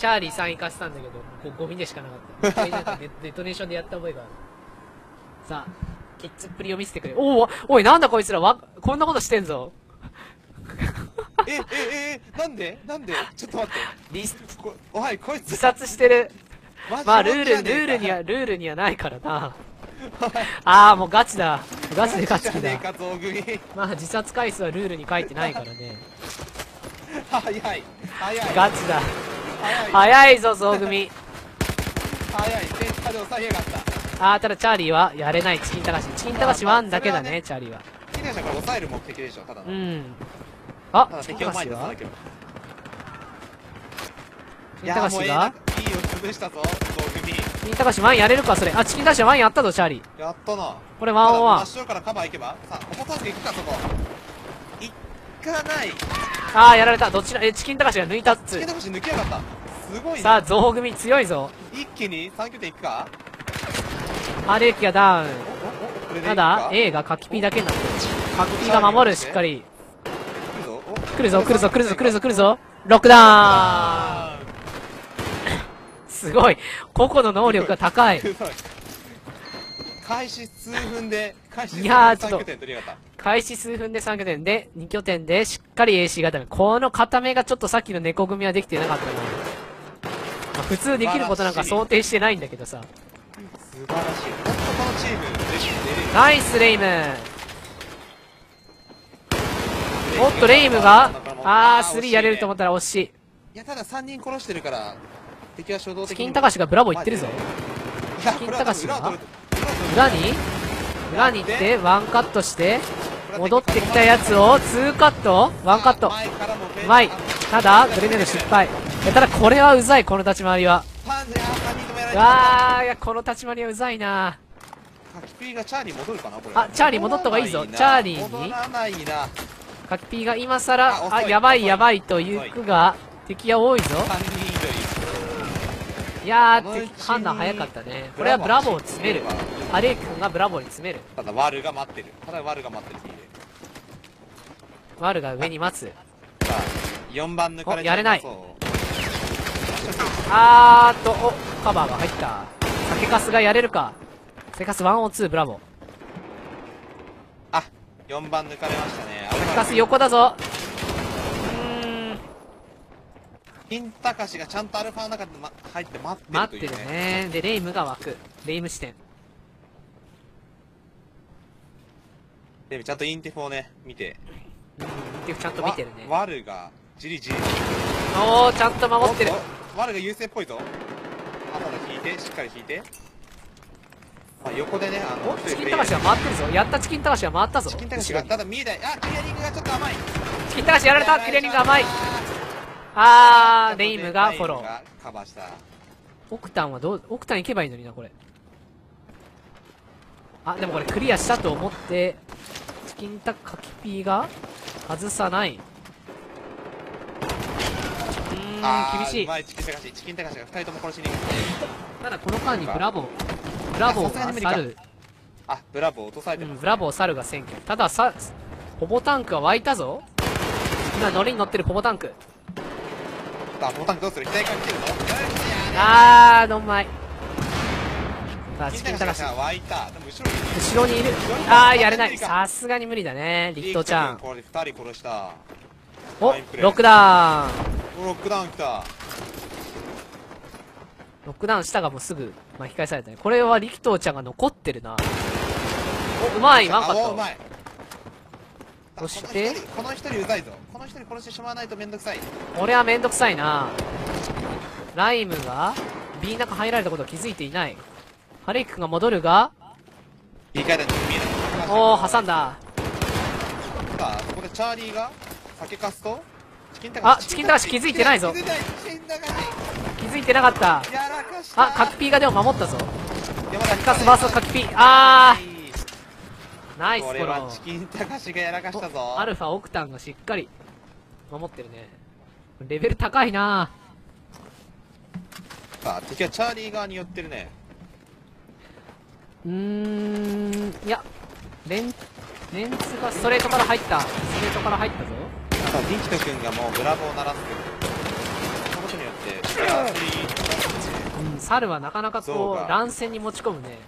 チャーリー3行かせたんだけど、こうゴミでしかなかった。一回なんかデデトネーションでやった覚えがある。さあ、キッズっぷりを見せてくれ。おおおい、なんだこいつらわ、こんなことしてんぞ。え、え、え、え、なんで？なんで？ちょっと待って。リス、こおい、こいつ。自殺してる。まあ、ルール、ルールには、ルールにはないからな。ああ、もうガチだ。ガチでガチだ。まあ、自殺回数はルールに書いてないからね。早い。早い。ガチだ。早い。ぞ、ゾウ組。早い。センターで抑えやがった。ああ、ただチャーリーはやれない、チキンタカシ。チキンタカシ1だけだね、まあチャーリーは。キネシャから抑える目的でしょ、ただの。うん。あた、だチキン前に出さなければ。チキンタカシがないいよ、潰したぞ、象組。チキンタカシ1やれるか、それ。あ、チキンタカシ1やったぞ、チャーリー。やったな。これワンオンワン真っ。白からカバー行けばさあ、ホモタンク行くか、そこ。行かない。ああ、やられた。どっちら、え、チキンタカシが抜いたっつチキン。抜きやがった。すごいさあ、な。ゾウ組強いぞ。一気に3拠点行くか？ハレーキがダウン。ただ、え A がカキピーだけになってる。カキピーが守る、しっかり。来るぞ。お来るぞ、来るぞ、来るぞ、来るぞ。ロックダウンあすごい。個々の能力が高い 開始数分で、開始数分でいやーちょっと3拠点取りやがっ開始数分で3拠点で、2拠点で、しっかり AC 固め。この固めがちょっとさっきの猫組はできてなかったな。まあ、普通できることなんか想定してないんだけどさ。た。素晴らしい。本当このチーム。ナイスレイムおっと、レイムが、あー、3やれると思ったら惜しい。いや、ただ3人殺してるから、敵は初動的に。チキンタカシがブラボー言ってるぞ。チキンタカシが裏に？裏に行って、ワンカットして、戻ってきたやつを、2カット？ワンカット。うまい。ただ、グレネード失敗。ただ、これはうざい、この立ち回りは。パンで、あー、3人止められうた。わー、いや、この立ち回りはうざいなカキピーがチャーリー戻るかなこれ。あチャーリー戻った方がいいぞチャーリーに。カキピーが今さら、あ、やばいやばいという句が、敵は多いぞ。3人以いやー、判断早かったね。これはブラボーを詰める。ハレー君がブラボーに詰める。ただ、ワルが待ってる。ただ、ワルが待ってる。ワルが上に待つ。さあ、4番抜かれおやれないあーっと、お、カバーが入った。酒カスがやれるか。酒カス1 on 2ブラボー。あ、4番抜かれましたね。酒カス横だぞ。うーん、金高しがちゃんとアルファの中で、ま、入って待ってる待ってるね。で、レイムが湧く。レイム視点。で、ちゃんとインティフォをね、見て。うん、でちゃんと見てるね。わワルが、じりじり。おー、ちゃんと守ってるワルが優勢っぽいぞ。頭引いて、しっかり引いて。あ、横でね、あの、お、チキンタカシが回ってるぞ。やったチキンタカシが回ったぞ。チキン高しが、ただ見えない。あ、クリアリングがちょっと甘い。チキンタカシやられたクリアリングが甘いあー、レイムがフォロー。カバーした。オクタンはどう、オクタン行けばいいのにな、これ。あ、でもこれクリアしたと思って、チキンタカキピーが外さない。うーん、厳しい。チキン高し。チキン高しが二人とも殺しに行く。ただこの間にブラボー、ブラボーがさすがに無理か猿、あ、ブラボー落とされてます。うん、ブラボー猿が先挙。たださ、ポポタンクは湧いたぞ。今乗りに乗ってるポポタンク。さあ、ボタンどうする？左から来てるの？あー、どんまい。さあ、チチキンタカシ後ろに。いる。あー、やれない。さすがに無理だね、リフトちゃん。これ二人殺した。おロックダウン。おロックダウン来た。ロックダウンしたがもうすぐ巻き返されたね。これはリキトーちゃんが残ってるな。お、うまい、ワンカット。そしてこの一人うざいぞ。この一人殺してしまわないとめんどくさい。俺はめんどくさいな。ライムが B 中入られたことを気づいていない。ハレイク君が戻るが、言い換えたの見えない。おー、挟ん。だ。さあ、そこでチャーリーが酒かすと、チキンタカあチキンタカシ気づいてないぞ気づいてなかった。あ、カキピーがでも守ったぞ。カスバースカキピー。あーー、ナイスこ。れはチキンタカシがやらかしたぞ。アルファ、オクタンがしっかり守ってるね。レベル高いなさあ、敵はチャーリー側に寄ってるね。うーん、いや、レン、レンツがストレートから入った。ストレートから入ったぞ。さあ、ディキト君がもうブラボーを鳴らすけど、そのことによって、敵は猿はなかなかこう乱戦に持ち込むね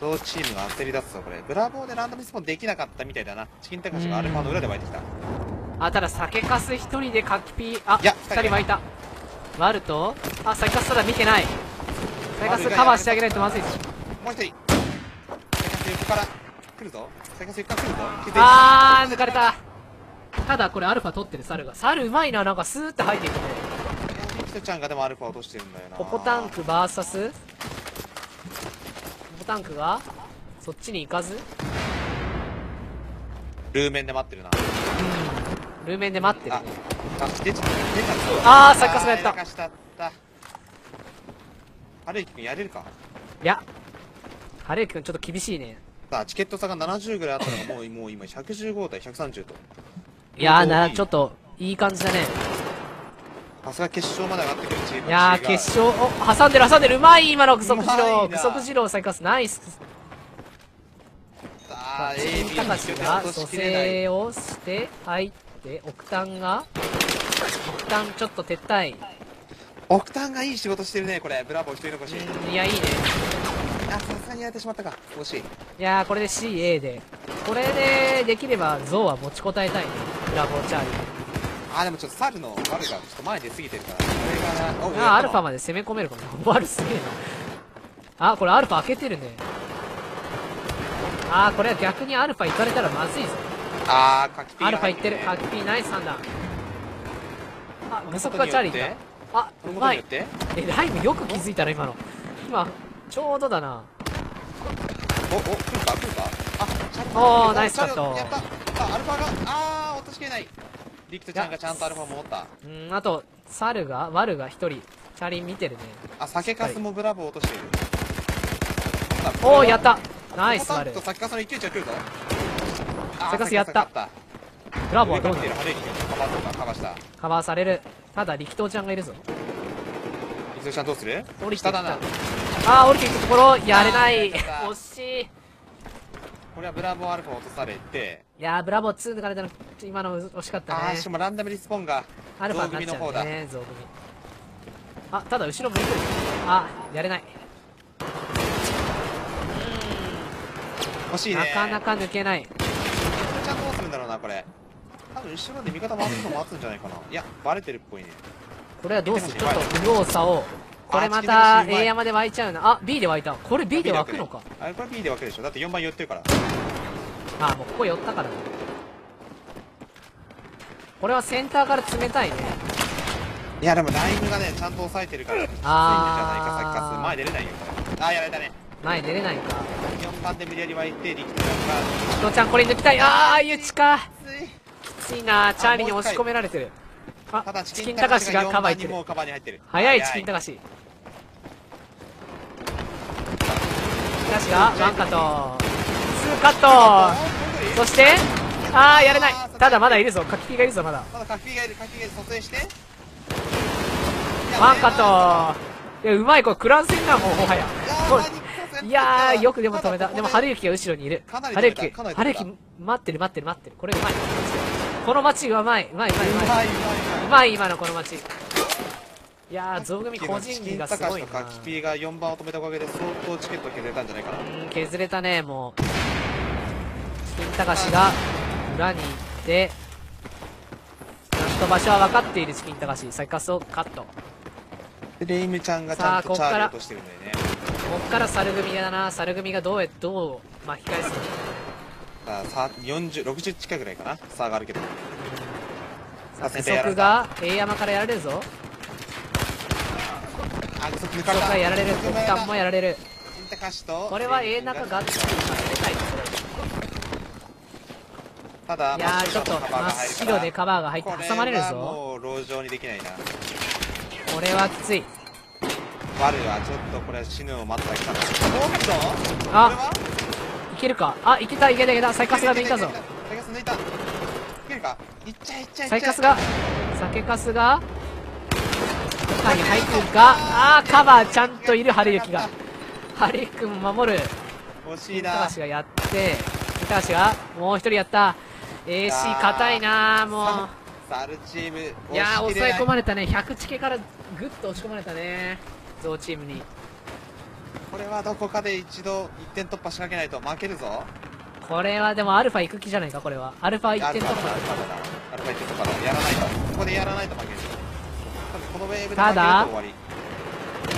同チームが焦り出すぞこれ。ブラボーでランダムリスポンできなかったみたいだな。チキンタカシがアルファの裏で湧いてきた。あただ酒かす一人でカキピー。あいや二人巻いた。ワルとあ酒かすただ見てない。酒かすカバーしてあげないとまずいですもう一人。サイカス横から来るぞ。サイカス横から来るぞ。あー抜かれた。ただこれアルファ取ってる猿が。猿うまいな。なんかスーって入っていくねヒトちゃんがでもアルファ落としてるんだよな。ポポタンク VS タンクが？そっちに行かず？ルーメンで待ってるな。ルーメンで待ってる。あねあ出ちゃった出ちゃあーサイカスがやった。サイカスだった。やれるか？いや。ちょっと厳しいね。さあチケット差が70ぐらいあったのがもうもう今115対130と。いやーいない。ちょっといい感じだねさすが決勝まで上がってくるチームいやー決勝お挟んでる挟んでる。うまい今の具足二うま郎いな具足二郎サイカスナイス。さあ AB タカシが蘇生をして入ってオクタンがオクタンちょっと撤退。オクタンがいい仕事してるねこれ。ブラボー一人残し。うんいやいいね。あさすがにやってしまったか。惜しい。いやーこれで CA で。これでできればゾウは持ちこたえたいね。ブラボーチャーリーあでもちょっと猿のワルがちょっと前に出過ぎてるからこれがなおあーアルファままで攻め込めるかも。ワルすげえな。あこれアルファ開けてるね。あーこれは逆にアルファ行かれたらまずいぞ。あーカキピーアルファ行ってる。カカキピーナイス判断あ具足がチャーリーだあうまい。えライムよく気づいたな今の。今ちょうどだな。おお来るか来るかあちゃんおナイスカット。やったあアルファがあー落としきれないリクトちゃんがちゃんとアルファ守った？うんあと猿がワルが一人。チャリン見てるね。あ酒かすもブラボー落としてる。おおやった。ナイスワル。と酒かすの一騎打ちが来るぞ酒粕やった。ブラボーはどうなる。カバーカバーした。カバーされる。ただ力投ちゃんがいるぞ。ちゃんどうする？降りてきた。あー降りてきた。ところやれない。惜しいこれはブラボーアルファ落とされて。いやーブラボー2抜かれたの今の惜しかったね。あーしかもランダムリスポンがアルファになっちゃう象組の方だ。ね象組あただ後ろ向いてる。あやれない。欲しいね。なかなか抜けない。ちゃんどうするんだろうなこれ。多分後ろで味方回すの待つんじゃないかな。いやバレてるっぽいね。これはどうする。ちょっと右往左往これまあた A 山で湧いちゃうな。あ B で湧いたこれ B で湧くのか。あれこれ B で分けるでしょ。だって4番寄ってるから。あもうここ寄ったから。だこれはセンターから冷たいね。いやでもライムがねちゃんと抑えてるからきついんじゃないかさっきかす前出れないよ。あーやられたね。前出れないか。4番で無理やり湧いてリちゃんがちゃんこれに抜きたい。ああゆちか。きつい。きついな。チャーリーに押し込められてる。あただチキンたかしがカバーいってる。早いチキンたかしチキンたかしがワンカットツーカット。そしてああやれない。ただまだいるぞ。カキピーがいるぞまだ。まだカキがいるカキがいる蘇生して。ワンカット。いやうまいこれクラン戦だもんもはや。いいやーよくでも止めた。でも春雪が後ろにいる。春雪春雪待ってる待ってる待ってる。これうまい。この待ちがうまいうまい。うまいうまいうまい。うまい今のこの待ちいやー象組個人技がすごいな。チキンタカシとカキピーが4番を止めたおかげで相当チケット削れたんじゃないかな。うん削れたねもう。チキンたかしが裏に行ってちゃんと場所は分かっているチキンたかし。サイカスをカット。でレイムちゃんがちゃんとチャーリー落としてるんだよね。こっから猿組だな。猿組がどうやどう巻き返すのさあさ40 60近いぐらいかな？差があるけど。さあ加先手やられた。速が A 山からやられるぞあ、そっち抜加速がやられる。チ極端もやられる。これは A 中がっつり入れたいただいやーちょっと真っ白でカバーが入って挟まれるぞ。もう籠城にできないな。これはきつい。ワルはちょっとこれ死ぬを待ったら来たあいけるか。あいけたいけたいけた。サイカスが抜いたぞ。サイカス抜いた。いけるか？いっちゃいっちゃいっちゃサイカスが？酒カスが？中に入るか？あーカバーちゃんといる春雪が。春雪くん守る。惜しいな。高橋がやって高橋がもう一人やった。AC 硬いなもサルチームういやー抑え込ままれたね。100チケからグッと押し込まれたね。ゾウチームに。これはどこかで一度1点突破しかけないと負けるぞ。これはでもアルファ行く気じゃないか、これは。アルファ1アルファ点突破。アルファ1点突破だやらないと。ここでやらないと負けるただウ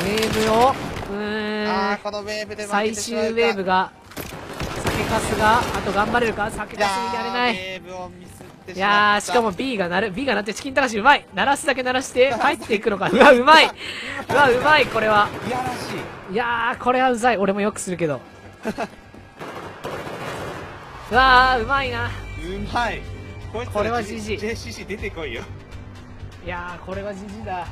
ェーブを、うーん。最終ウェーブが、酒かすが、あと頑張れるか？酒かすにやれない。いやしかも B が鳴る、B が鳴ってチキン高しうまい鳴らすだけ鳴らして入っていくのか。うわ、うまいうわ、うまい、これは。いやらしいいやー、これはうざい。俺もよくするけど。うわー、うまいな。うまいこれは GG JCC 出てこいよいやー、これはじじだ。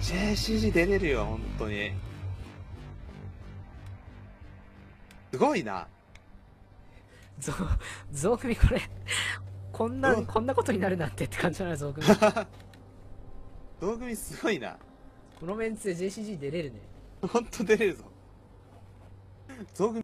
JCC 出れるよ本当にすごいなゾウ、ゾウ組これ、こんな、う？んこんなことになるなんてって感じだな、ゾウ組。道組すごいなこのメンツで JCG 出れるね。本当出れるぞ道組